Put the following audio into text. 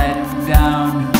let down.